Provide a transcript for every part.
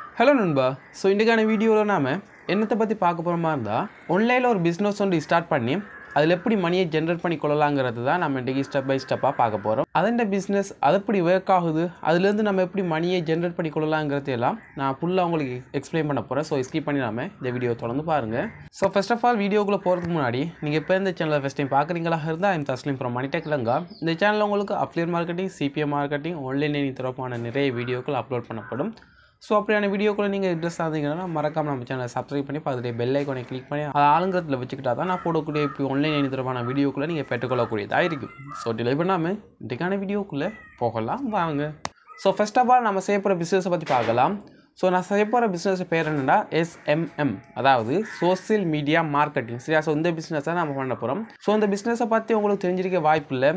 Hello நண்பா. So இன்றைக்கான வீடியோவில் நாம் என்னத்தை பற்றி பார்க்க போகிற மாதிரி இருந்தால் ஆன்லைனில் ஒரு பிஸ்னஸ் ஒன்று ஸ்டார்ட் பண்ணி அதில் எப்படி மணியை ஜென்ரேட் பண்ணி கொள்ளலாங்கிறது தான் நம்ம இன்றைக்கி ஸ்டெப் பை ஸ்டெப்பாக பார்க்க போகிறோம் அதோட பிஸ்னஸ் அது எப்படி ஒர்க் ஆகுது? அதுலேருந்து நம்ம எப்படி மணியை ஜென்ரேட் பண்ணி கொள்ளலாங்கிறது எல்லாம் நான் ஃபுல்லாக உங்களுக்கு எக்ஸ்பிளைன் பண்ண போகிறேன் ஸோ ஸ்கிப் பண்ணி நாம இந்த வீடியோ தொடர்ந்து பாருங்கள் ஸோ ஃபர்ஸ்ட் ஆஃப் ஆல் வீடியோக்குள்ளே போகிறதுக்கு முன்னாடி நீங்கள் இப்போ இந்த சேனலை ஃபஸ்ட் டைம் பார்க்குறீங்களா இருந்தால் I'm Taslim from MoneyTech Lanka. இந்த சேனலில் உங்களுக்கு affiliate marketing CPM marketing online தொடர்பான நிறைய வீடியோக்கள் அப்லோட் பண்ணப்படும். ஸோ அப்படியான வீடியோக்குள்ளே நீங்கள் இன்ட்ரெஸ்ட் ஆகுதுங்கன்னா மறக்காமல் நம்ம சேனலை சப்ஸ்கிரைப் பண்ணி பார்த்துட்டு பெல் ஐக்கானை கிளிக் பண்ணி அதை ஆளுங்கிறதுல வச்சுக்கிட்டா தான் நான் போடக்கூடிய இப்போ ஆன்லைன் எழுதுறமான வீடியோக்குள்ளே நீங்கள் பெற்றுக்கொள்ளக்கூடியதாக இருக்கும். ஸோ டிலே பண்ணாமல் இன்றைக்கான வீடியோக்குள்ளே போகலாம் வாங்க. ஸோ ஃபஸ்ட் ஆஃப் ஆல் நம்ம செய்ய போகிற பிஸ்னஸை பற்றி பார்க்கலாம். ஸோ நான் செய்ய போகிற பிஸ்னஸ் பேர் என்னென்னா எஸ்எம்எம் அதாவது சோசியல் மீடியா மார்க்கெட்டிங் சரியா? ஸோ இந்த பிஸ்னஸை நம்ம பண்ண போகிறோம் ஸோ இந்த பிஸ்னஸை பற்றி உங்களுக்கு தெரிஞ்சிருக்க வாய்ப்பு இல்லை.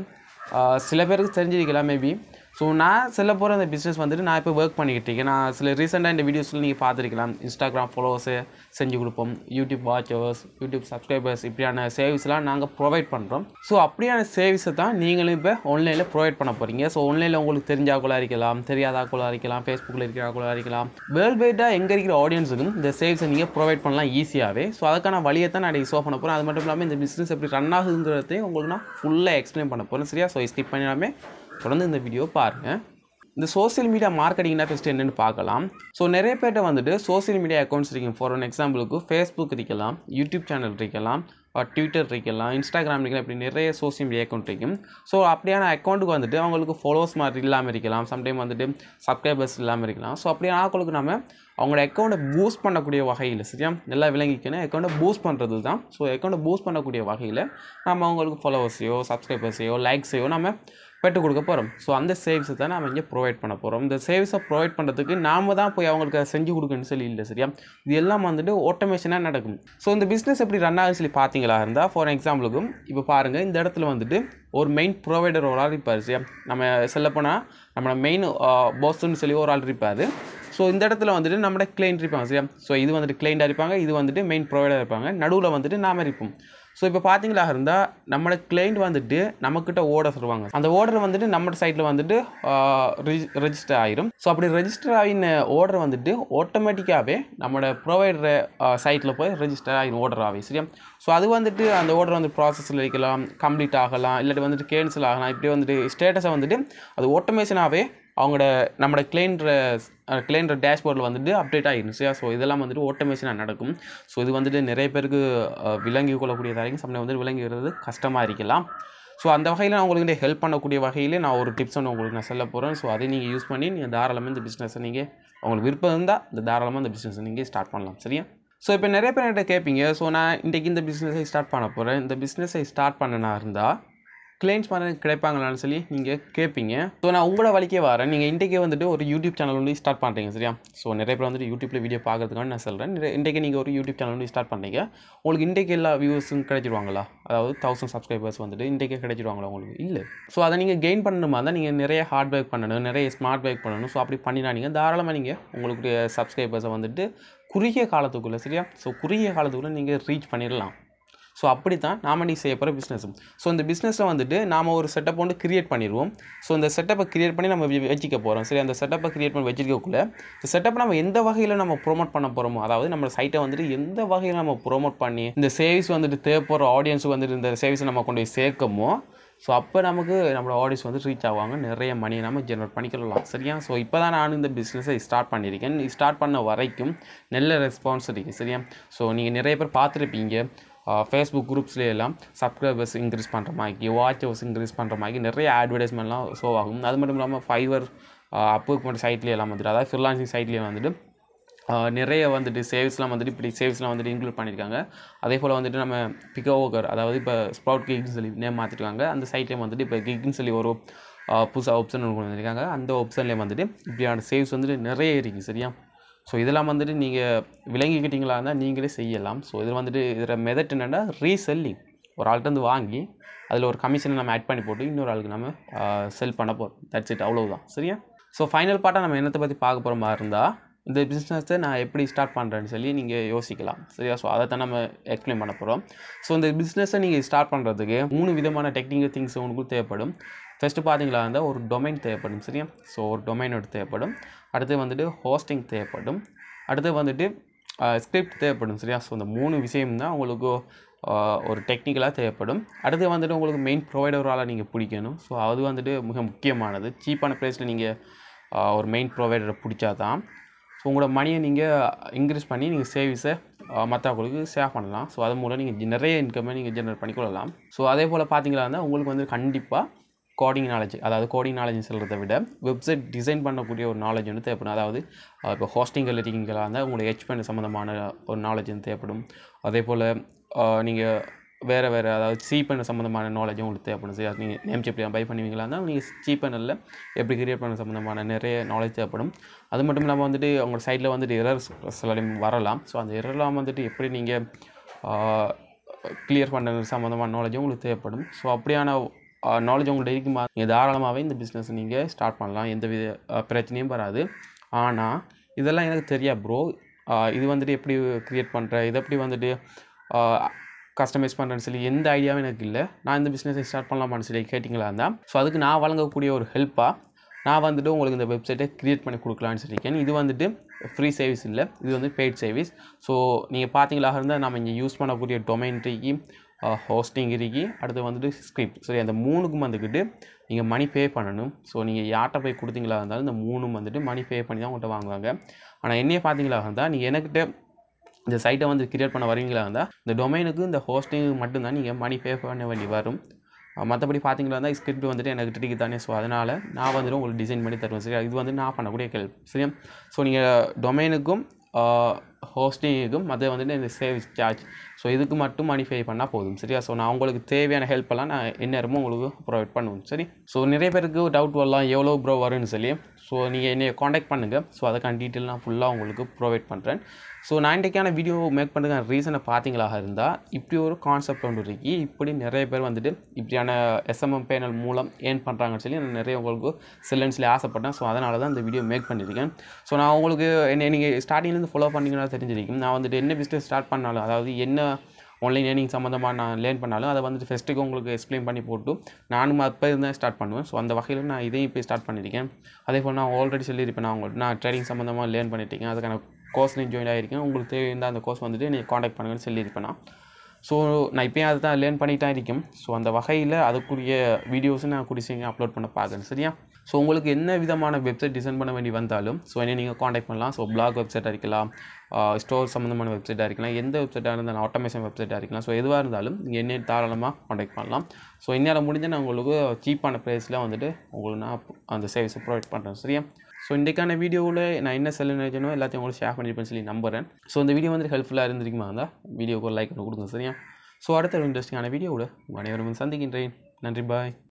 சில பேருக்கு தெரிஞ்சிருக்கலாம் மேபி ஸோ நான் செல்ல போகிற அந்த பிஸ்னஸ் வந்துட்டு நான் இப்போ ஒர்க் பண்ணிக்கிட்டு இருக்கேன். நான் சில ரீசெண்டாக இந்த வீடியோஸில் நீங்கள் பார்த்துருக்கலாம். இன்ஸ்டாகிராம் ஃபாலோவர்ஸு செஞ்சு கொடுப்போம். யூடியூப் வாட்சவர்ஸ் யூடியூப் சப்ஸ்கிரைபர்ஸ் இப்படியான சர்வீஸ்லாம் நாங்கள் ப்ரொவைட் பண்ணுறோம் ஸோ அப்படியான சர்வீஸை தான் நீங்களும் இப்போ ஆன்லைனில் ப்ரொவைட் பண்ண போகிறீங்க ஸோ ஆன்லைனில் உங்களுக்கு தெரிஞ்சாக்குள்ளா இருக்கலாம். தெரியாதாக்குள்ளா இருக்கலாம். ஃபேஸ்புக்கில் இருக்கிறாக்குள்ள இருக்கலாம். வேர்ல்டு வைடாக எங்கே இருக்கிற ஆடியன்ஸுக்கும் இந்த சர்வீஸை நீங்கள் ப்ரொவைட் பண்ணலாம் ஈஸியாகவே ஸோ அதுக்கான வழியை தான் நான் ஷோ பண்ண போகிறேன் அது மட்டும் இல்லாமல் இந்த பிஸ்னஸ் எப்படி ரன் ஆகுதுங்கிறதையும் உங்களுக்கு நான் ஃபுல்லாக எக்ஸ்பிளைன் பண்ண போகிறேன் சரியா? ஸோ ஸ்கிப் பண்ணிடாமல் தொடர்ந்து இந்த வீடியோ பாருங்கள் இந்த சோஷியல் மீடியா மார்க்கெட்டிங்னா ஃபஸ்ட்டு என்னென்னு பார்க்கலாம். ஸோ நிறைய பேர்ட்ட வந்துட்டு சோஷியல் மீடியா அக்கௌண்ட்ஸ் இருக்கும் ஃபார் ஒன் எக்ஸாம்பிளுக்கு ஃபேஸ்புக் இருக்கலாம் யூடியூப் சேனல் இருக்கலாம் ட்விட்டர் இருக்கலாம் இன்ஸ்டாகிராம் இருக்கலாம் இப்படி நிறைய சோஷியல் மீடியா அக்கௌண்ட் இருக்கும் ஸோ அப்படியான அக்கௌண்ட்டுக்கு வந்துட்டு அவங்களுக்கு ஃபாலோவர்ஸ் மாதிரி இல்லாமல் இருக்கலாம். சம்டைம் வந்துட்டு சப்ஸ்கிரைபர்ஸ் இல்லாமல் இருக்கலாம். ஸோ அப்படியான ஆக்களுக்கு நம்ம அவங்களோட அக்கௌண்ட்டை பூஸ்ட் பண்ணக்கூடிய வகையில் சரியா? நல்லா விளங்கிக்கணும். அக்கௌண்ட்டை பூஸ்ட் பண்ணுறது தான் ஸோ அக்கௌண்ட்டை பூஸ்ட் பண்ணக்கூடிய வகையில் நம்ம அவங்களுக்கு ஃபாலோவர்ஸையோ சப்ஸ்கிரைபர்ஸையோ லைக்ஸையோ நம்ம பெற்று கொடுக்க போகிறோம் ஸோ அந்த சேவ்ஸை தான் நம்ம இங்கே ப்ரொவைட் பண்ண போகிறோம் இந்த சேவ்ஸை ப்ரொவைட் பண்ணுறதுக்கு நாம தான் போய் அவங்களுக்கு அதை செஞ்சு கொடுக்கணும்னு சொல்லி இல்லை சரியா? இது எல்லாம் வந்துட்டு ஆட்டோமேஷனாக நடக்கும். ஸோ இந்த பிஸ்னஸ் எப்படி ரன் ஆகுதுன்னு சொல்லி பார்த்தீங்களா இருந்தால் ஃபார் எக்ஸாம்பிளுக்கும் இப்போ பாருங்கள் இந்த இடத்துல வந்துட்டு ஒரு மெயின் ப்ரொவைடர் ஒரு ஆள் இருப்பார் சரியா? நம்ம சொல்லப்போனால் நம்மளோட மெயின் பாஸ்ன்னு சொல்லி ஒரு ஆள் இருப்பார். ஸோ இந்த இடத்துல வந்துட்டு நம்மளோட கிளைண்ட் இருப்பாங்க சரியா? ஸோ இது வந்துட்டு கிளைண்டாக இருப்பாங்க இது வந்துட்டு மெயின் ப்ரொவைடர் இருப்பாங்க. நடுவில் வந்துட்டு நாம இருப்போம். ஸோ இப்போ பார்த்தீங்களா இருந்தால் நம்மளை கிளைண்ட் வந்துட்டு நம்மக்கிட்ட ஓட சொல்லுவாங்க அந்த ஓர்டர் வந்துட்டு நம்ம சைட்டில் வந்துட்டு ரெஜிஸ்டர் ஆயிரும். ஸோ அப்படி ரெஜிஸ்டர் ஆகின ஓர்டர் வந்துட்டு ஆட்டோமேட்டிக்காகவே நம்மளோட ப்ரொவைடர் சைட்டில் போய் ரெஜிஸ்டர் ஆகிடும் ஓர்டர் ஆகி சரியா? ஸோ அது வந்துட்டு அந்த ஓர்டர் வந்து ப்ராசஸில் வைக்கலாம் கம்ப்ளீட் ஆகலாம் இல்லாட்டி வந்துட்டு கேன்சல் ஆகலாம் இப்படி வந்துட்டு ஸ்டேட்டஸை வந்துட்டு அது ஆட்டோமேஷனாகவே அவங்களோட நம்மளோட கிளைண்ட்ர கிளைண்ட்ர டேஷ்போர்டில் வந்துட்டு அப்டேட் ஆகிடும் சரியா ஸோ இதெல்லாம் வந்துட்டு ஆட்டோமேஷனாக நடக்கும். ஸோ இது வந்துட்டு நிறைய பேருக்கு விளங்கி கொள்ளக்கூடியதாக இருக்கும் சமயம் வந்துட்டு விளங்குகிறது கஷ்டமாக இருக்கலாம். ஸோ அந்த வகையில் நான் உங்களுக்கு ஹெல்ப் பண்ணக்கூடிய வகையில் நான் ஒரு டிப்ஸ் ஒன்று உங்களுக்கு நான் சொல்ல போகிறேன் ஸோ அதை நீங்கள் யூஸ் பண்ணி நீங்கள் தாராளமாக இந்த பிஸ்னஸை நீங்கள் உங்களுக்கு விருப்பம் இருந்தால் இந்த தாராளமாக இந்த பிஸ்னஸை நீங்கள் ஸ்டார்ட் பண்ணலாம். சரியா? ஸோ இப்போ நிறைய பேர் என்கிட்ட கேட்பீங்க. ஸோ நான் இன்றைக்கி இந்த பிஸ்னஸை ஸ்டார்ட் பண்ண போகிறேன் இந்த பிஸ்னஸை ஸ்டார்ட் பண்ணனா இருந்தால் கிளைண்ட்ஸ் மாதிரி கிடைப்பாங்களான்னு சொல்லி நீங்கள் கேட்பீங்க ஸோ நான் உங்களோட வழிக்கே வரேன். நீங்கள் இன்றைக்கே வந்துட்டு ஒரு யூடியூப் சேனல் வந்து ஸ்டார்ட் பண்ணுறீங்க சரியா? ஸோ நிறைய பேர் வந்துட்டு யூடியூப்பில் வீடியோ பார்க்கறதுக்கான நான் சொல்கிறேன் இன்றைக்கி நீங்கள் ஒரு யூடியூப் சேனல் வந்து ஸ்டார்ட் பண்ணுறீங்க உங்களுக்கு இன்றைக்கு எல்லா வியூஸும் கிடைச்சிருவாங்களா? அதாவது தௌசண்ட் சப்ஸ்கிரைபர்ஸ் வந்துட்டு இன்றைக்கே கிடைச்சிருவாங்களா உங்களுக்கு? இல்லை. ஸோ அதை நீங்கள் கெயின் பண்ணணுமா? தான் நீங்கள் நிறைய ஹார்ட் ஒர்க் பண்ணணும் நிறைய ஸ்மார்ட் ஒர்க் பண்ணணும். ஸோ அப்படி பண்ணினா நீங்கள் தாராளமாக நீங்கள் உங்களுடைய சப்ஸ்கிரைபர்ஸை வந்துட்டு குறுகிய காலத்துக்குள்ளே சரியா? ஸோ குறுகிய காலத்துக்குள்ளே நீங்கள் ரீச் பண்ணிடலாம். ஸோ அப்படி தான் நாம் நீ செய்ய போகிற பிஸ்னஸும் ஸோ இந்த பிஸ்னஸில் வந்துட்டு நாம் ஒரு செட்டப் ஒன்று கிரியேட் பண்ணிடுவோம். ஸோ இந்த செட்டப்பை கிரியேட் பண்ணி நம்ம வச்சிக்க வச்சுக்க போகிறோம் சரி அந்த செட்டப்பை கிரியேட் பண்ணி வச்சிருக்கக்குள்ள இந்த செட்டப்பை நம்ம எந்த வகையில் நம்ம ப்ரோமோட் பண்ண போகிறோமோ அதாவது நம்ம சைட்டை வந்துட்டு எந்த வகையில் நம்ம ப்ரோமோட் பண்ணி இந்த சேவிஸ் வந்துட்டு தேவைப்படுற ஆடியன்ஸுக்கு வந்துட்டு இந்த சேவிஸை நம்ம கொண்டு போய் சேர்க்கமோ ஸோ அப்போ நமக்கு நம்மளோட ஆடியன்ஸ் வந்து ரீச் ஆவாங்க. நிறைய மணியை நம்ம ஜென்ரேட் பண்ணிக்கலாம். சரியா? ஸோ இப்போ தான் நான் இந்த பிஸ்னஸை ஸ்டார்ட் பண்ணியிருக்கேன். ஸ்டார்ட் பண்ண வரைக்கும் நல்ல ரெஸ்பான்ஸ் இருக்குது சரியா? ஸோ நீங்கள் நிறைய பேர் பார்த்துருப்பீங்க. ஃபேஸ்புக் குரூப்ஸ்லேயே எல்லாம் சப்ஸ்கிரைபர்ஸ் இன்க்ரீஸ் பண்ணுற மாதிரி வாட்ச் ஹவர்ஸ் இன்க்ரீஸ் பண்ணுற மாதிரி நிறைய அட்வர்டைஸ்மெண்ட்லாம் ஷோ ஆகும். அது மட்டும் இல்லாமல் ஃபைவர் அப்புக்கு மட்டும் சைட்லேயே எல்லாம் வந்துட்டு அதாவது ஃப்ரீலான்சிங் சைட்லேயே வந்துட்டு நிறைய வந்துட்டு சேவ்ஸ்லாம் வந்துட்டு இப்படி சேவ்ஸ்லாம் வந்துட்டு இன்க்ளூட் பண்ணியிருக்காங்க அதே போல் வந்துட்டு நம்ம பிகோவர் அதாவது இப்போ ஸ்ப்ரவுட் கிக்னு சொல்லி நேம் மாற்றிருக்காங்க அந்த சைட்லேயும் வந்துட்டு இப்போ கிக்னு சொல்லி ஒரு புதுசாக ஆப்ஷன் ஒன்று கொண்டு வந்திருக்காங்க. அந்த ஆப்ஷன்லேயே வந்துட்டு இப்படியான சேவ்ஸ் வந்துட்டு நிறைய இருக்குது சரியா? ஸோ இதெல்லாம் வந்துட்டு நீங்கள் விளங்கிக்கிட்டீங்களா இருந்தால் நீங்களே செய்யலாம். ஸோ இதில் வந்துட்டு இதில் மெதட் என்னென்னா ரீசெல்லிங் ஒரு ஆள்கிட்ட வந்து வாங்கி அதில் ஒரு கமிஷனை நம்ம ஆட் பண்ணி போட்டு இன்னொரு ஆளுக்கு நம்ம செல் பண்ண போகிறோம் தட்ஸ் இட் அவ்வளோதான் சரியா? ஸோ ஃபைனல் பார்ட்டாக நம்ம என்னத்தை பற்றி பார்க்க போகிற மாதிரி இருந்தால் இந்த பிஸ்னஸை நான் எப்படி ஸ்டார்ட் பண்ணுறேன்னு சொல்லி நீங்கள் யோசிக்கலாம். சரியா? ஸோ அதை தான் நம்ம எக்ஸ்பிளைன் பண்ண போகிறோம் ஸோ இந்த பிஸ்னஸை நீங்கள் ஸ்டார்ட் பண்ணுறதுக்கு மூணு விதமான டெக்னிக்கல் திங்ஸ் உங்களுக்கு தேவைப்படும். ஃபஸ்ட்டு பார்த்தீங்களா இருந்தால் ஒரு டொமைன் தேவைப்படும் சரியா? ஸோ ஒரு டொமைனோட தேவைப்படும். அடுத்து வந்துட்டு ஹோஸ்டிங் தேவைப்படும். அடுத்து வந்துட்டு ஸ்கிரிப்ட் தேவைப்படும் சரியா? ஸோ இந்த மூணு விஷயம் தான் உங்களுக்கு ஒரு டெக்னிக்கலாக தேவைப்படும். அடுத்து வந்துட்டு உங்களுக்கு மெயின் ப்ரொவைடரால் நீங்கள் பிடிக்கணும். ஸோ அது வந்துட்டு மிக முக்கியமானது. சீப்பான ப்ரைஸில் நீங்கள் ஒரு மெயின் ப்ரொவைடரை பிடிச்சா தான் ஸோ உங்களோட மணியை நீங்கள் இன்க்ரீஸ் பண்ணி நீங்கள் சேவிங்ஸை மற்றவங்களுக்கு சேவ் பண்ணலாம். ஸோ அது மூலம் நீங்கள் நிறைய இன்கம்மை நீங்கள் ஜென்ரேட் பண்ணிக்கொள்ளலாம் ஸோ அதே போல் பார்த்தீங்களா இருந்தால் உங்களுக்கு வந்து கண்டிப்பாக கோடிங் நாலேஜ் அதாவது கோடிங் நாலேஜ் சொல்கிறத விட வெப்சைட் டிசைன் பண்ணக்கூடிய ஒரு நாலேஜ் வந்து தேவைப்படும். அதாவது இப்போ ஹோஸ்டிங் இருக்கீங்களா இருந்தால் உங்களுக்கு ஹெச்பென் சம்மந்தமான ஒரு நாலேஜ் வந்து தேவைப்படும். அதே போல் நீங்கள் வேறு வேறு அதாவது சீப்பன் சம்மந்தமான நாலேஜும் உங்களுக்கு தேவைப்படும். சரி நீங்கள் நேம் எப்படி பை பண்ணுவீங்களா இருந்தால் நீங்கள் சீப்பனில் எப்படி கிரியேட் பண்ண சம்மந்தமான நிறைய நாலேஜ் தேவைப்படும். அது மட்டும் இல்லாமல் வந்துட்டு உங்கள் சைடில் வந்துட்டு எரர்ஸ் சில வரலாம். ஸோ அந்த எரர்லாம் வந்துட்டு எப்படி நீங்கள் கிளியர் பண்ணுறது சம்மந்தமான நாலேஜும் உங்களுக்கு தேவைப்படும். ஸோ அப்படியான நாலேஜ் உங்கள்கிட்ட இருக்குமா? நீங்கள் தாராளமாகவே இந்த பிஸ்னஸ் நீங்கள் ஸ்டார்ட் பண்ணலாம். எந்த வித பிரச்சனையும் வராது. ஆனால் இதெல்லாம் எனக்கு தெரியா ப்ரோ இது வந்துட்டு எப்படி க்ரியேட் பண்ணுற இது எப்படி வந்துட்டு கஸ்டமைஸ் பண்ணுறேன்னு சொல்லி எந்த ஐடியாவும் எனக்கு இல்லை. நான் இந்த பிஸ்னஸை ஸ்டார்ட் பண்ணலாமான்னு சொல்லி கேட்டிங்களா இருந்தால் ஸோ அதுக்கு நான் வழங்கக்கூடிய ஒரு ஹெல்ப்பாக நான் வந்துட்டு உங்களுக்கு இந்த வெப்சைட்டை க்ரியேட் பண்ணி கொடுக்கலான்னு சொல்லியிருக்கேன் இது வந்துட்டு ஃப்ரீ சர்வீஸ் இல்லை இது வந்து பெய்ட் சர்வீஸ் ஸோ நீங்கள் பார்த்தீங்களா இருந்தால் நம்ம இங்கே யூஸ் பண்ணக்கூடிய டொமைன் இருக்கு ஹோஸ்டிங் இருக்கு அடுத்து வந்துட்டு ஸ்கிரிப்ட் சரி அந்த மூணுக்கும் வந்துக்கிட்டு நீங்கள் மணி பே பண்ணணும். ஸோ நீங்கள் யார்கிட்ட போய் கொடுத்தீங்களா இருந்தாலும் இந்த மூணும் வந்துட்டு மணி பே பண்ணி தான் உங்கள்கிட்ட வாங்குவாங்க. ஆனால் என்னையே பார்த்தீங்களா இருந்தால் நீங்கள் எனக்கிட்ட இந்த சைட்டை வந்து கிரியேட் பண்ண வரீங்களா இருந்தால் இந்த டொமைனுக்கு இந்த ஹோஸ்டிங் மட்டும்தான் நீங்கள் மணி பே பண்ண வேண்டி வரும். மற்றபடி பார்த்தீங்களா இருந்தால் ஸ்கிரிப்ட் வந்துட்டு எனக்கு டிக்கு தானே. ஸோ அதனால் நான் வந்துட்டு உங்களுக்கு டிசைன் பண்ணி தருவேன் சரியா? இது வந்து நான் பண்ணக்கூடிய ஹெல்ப் சரியா? ஸோ நீங்கள் டொமைனுக்கும் ஹோஸ்டிங்குக்கும் மற்ற வந்துட்டு இந்த சேவிஸ் சார்ஜ் ஸோ இதுக்கு மட்டும் மணிஃபை பண்ணால் போதும் சரியா? ஸோ நான் உங்களுக்கு தேவையான ஹெல்ப்பெல்லாம் நான் எந்நேரமும் உங்களுக்கு ப்ரொவைட் பண்ணுவேன் சரி? ஸோ நிறைய பேருக்கு டவுட் வரலாம் எவ்வளோ ப்ரோ வரும்னு சொல்லி. ஸோ நீங்கள் என்னை காண்டாக்ட் பண்ணுங்கள் ஸோ அதுக்கான டீட்டெயில் நான் ஃபுல்லாக உங்களுக்கு ப்ரொவைட் பண்ணுறேன் ஸோ நான் இன்றைக்கான வீடியோ மேக் பண்ணுறதுக்கான ரீசனை பார்த்தீங்களாக இருந்தால் இப்படி ஒரு கான்செப்ட் ஒன்று இருக்கு. இப்படி நிறைய பேர் வந்துட்டு இப்படியான எஸ்எம்எம் பேனல் மூலம் ஏர்ன் பண்ணுறாங்கன்னு சொல்லி நான் நிறைய உங்களுக்கு சில்லன்ஸில் ஆசைப்பட்டேன். ஸோ அதனால தான் இந்த வீடியோ மேக் பண்ணியிருக்கேன். ஸோ நான் உங்களுக்கு என்ன நீங்கள் ஸ்டார்டிங்லேருந்து ஃபாலோ பண்ணிங்கன்னா தெரிஞ்சிருக்கும். நான் வந்துட்டு என்ன பிஸ்னஸ் ஸ்டார்ட் பண்ணாலும் அதாவது என்ன ஆன்லைன் ஏர்னிங் சம்மந்தமாக நான் லேர்ன் பண்ணாலும் அதை வந்துட்டு ஃபஸ்ட்டுக்கு உங்களுக்கு எக்ஸ்பிளைன் பண்ணி போட்டு நானும் அப்போ இருந்தால் ஸ்டார்ட் பண்ணுவேன். ஸோ அந்த வகையில் நான் இதையும் இப்போ ஸ்டார்ட் பண்ணியிருக்கேன் அதே போல் நான் ஆல்ரெடி சொல்லியிருப்பேன் நான் உங்களுக்கு நான் ட்ரேடிங் சம்மந்தமாக லேர்ன் பண்ணிட்டேன் அதுக்கான கோர்ஸ்லையும் ஜாயின் ஆகிருக்கேன் உங்களுக்கு தேவையிருந்தால் அந்த கோர்ஸ் வந்துட்டு நீங்கள் காண்டாக்ட் பண்ணுங்கன்னு சொல்லியிருப்பேன் நான். ஸோ நான் இப்போயும் அதை தான் லேர்ன் பண்ணிட்டு தான் ஸோ அந்த வகையில் அதுக்குரிய வீடியோஸும் நான் குடிசைங்க அப்லோட் பண்ண பார்க்குறேன். சரியா? ஸோ உங்களுக்கு என்ன விதமான வெப்சைட் டிசைன் பண்ண வேண்டி வந்தாலும் ஸோ என்ன நீங்கள் காண்டாக்ட் பண்ணலாம். ஸோ பிளாக் வெப்சைட்டாக இருக்கலாம். ஸ்டோர் சம்மந்தமான வெப்சைட்டாக இருக்கலாம் எந்த வெப்சைட்டாக இருந்தாலும் ஆட்டோமேஷன் வெப்சைட்டாக இருக்கலாம். ஸோ எதுவாக இருந்தாலும் நீங்கள் என்ன தாராளமாக காண்டாக்ட் பண்ணலாம். ஸோ என்னால் முடிஞ்ச நான் உங்களுக்கு சீப்பான ப்ரைஸில் வந்துட்டு உங்களுக்கு நான் அந்த சர்வீஸை ப்ரொவைட் பண்ணுறேன் சரியா? ஸோ இன்றைக்கான வீடியோவில் நான் என்ன செல்ல நினைச்சனோ எல்லாத்தையும் உங்களுக்கு ஷேர் பண்ணியிருப்பேன்னு சொல்லி நம்புகிறேன் ஸோ இந்த வீடியோ வந்து ஹெல்ப்ஃபுல்லாக இருந்திருக்குமா இருந்தால் வீடியோக்கு ஒரு லைக் பண்ணி கொடுங்க சரியா? ஸோ அடுத்த ஒரு இன்ட்ரெஸ்டிங்கான வீடியோவில் அனைவரும் சந்திக்கின்றேன். நன்றி பாய்